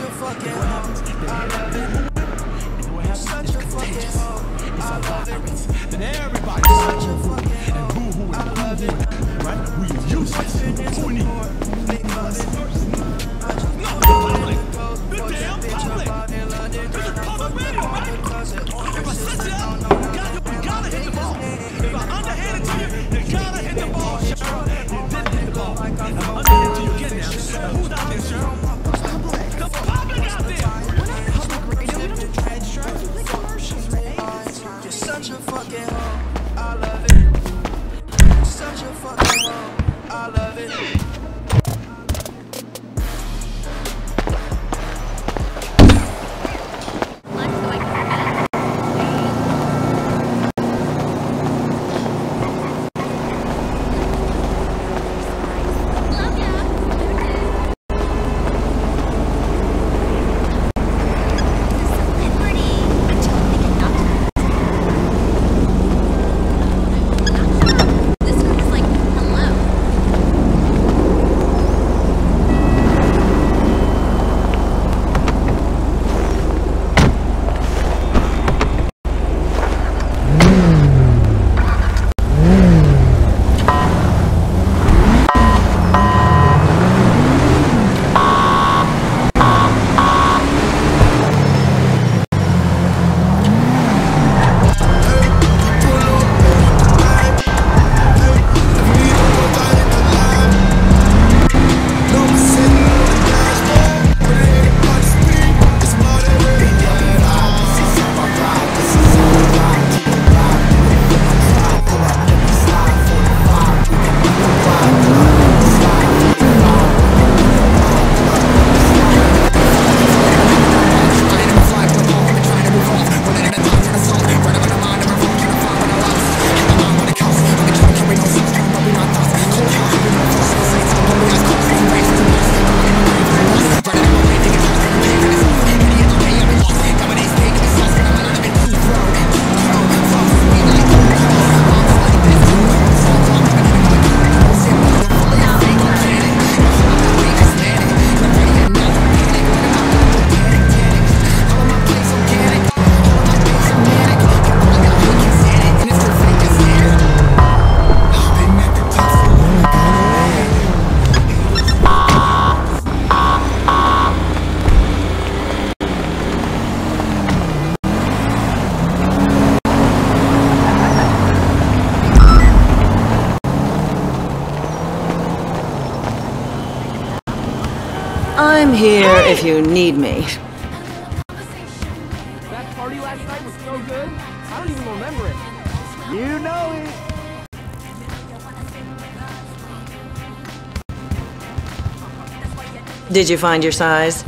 fucking hoe. I love it. Such a fucking hoe. I love it. Then everybody Such a fucking hoe. I love it. right? We useless. Who I'm here if you need me. That party last night was so good, I don't even remember it. You know it. Did you find your size?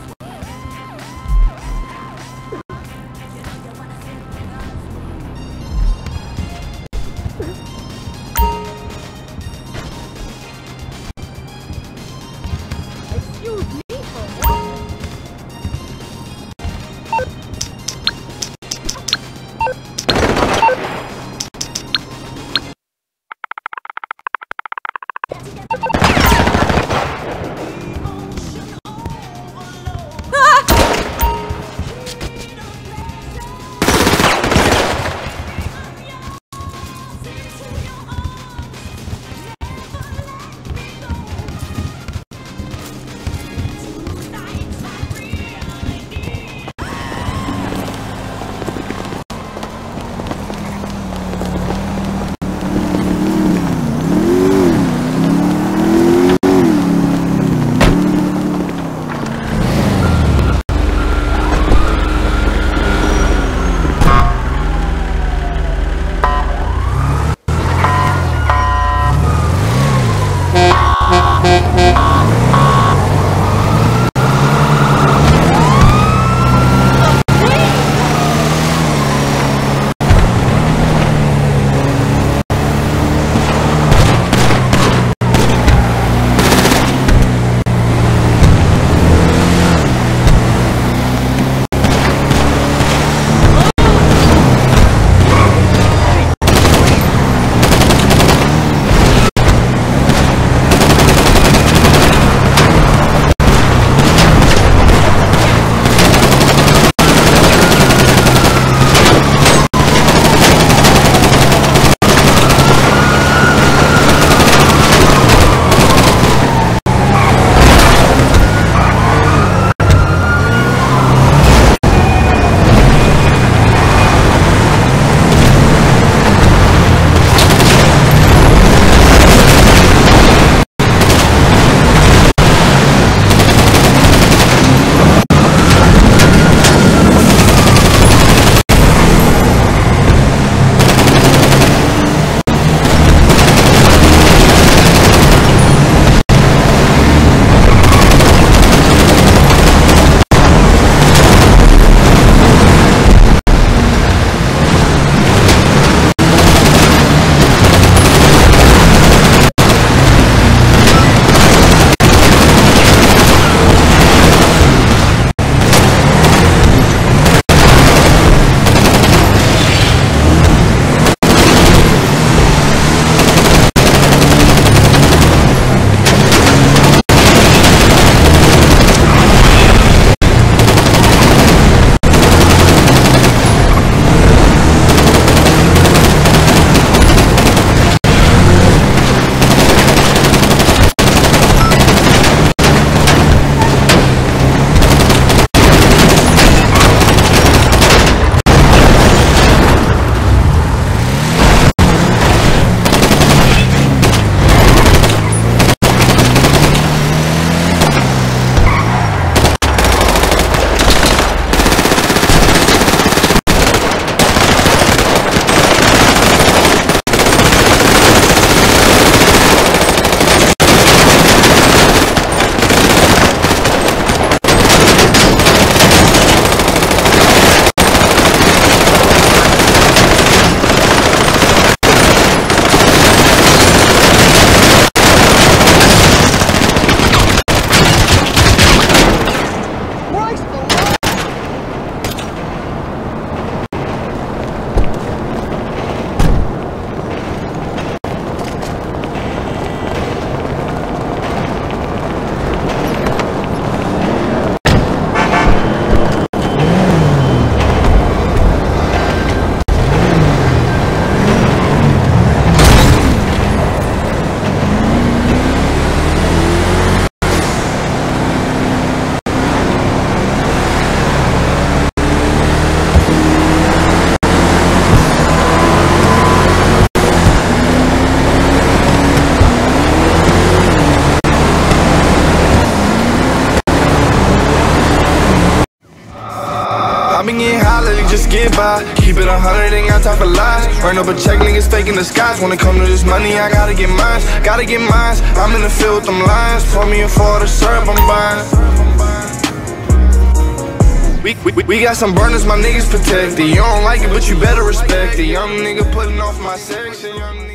Get by. Keep it a hundred, ain't got time for lies. Run up a check, niggas faking the skies. When it come to this money, I gotta get mine. Gotta get mine. I'm in the field with them lions. Pour me a for the syrup, I'm buying. We, we, we got some burners, my niggas protected. You don't like it, but you better respect it. Young nigga putting off my section.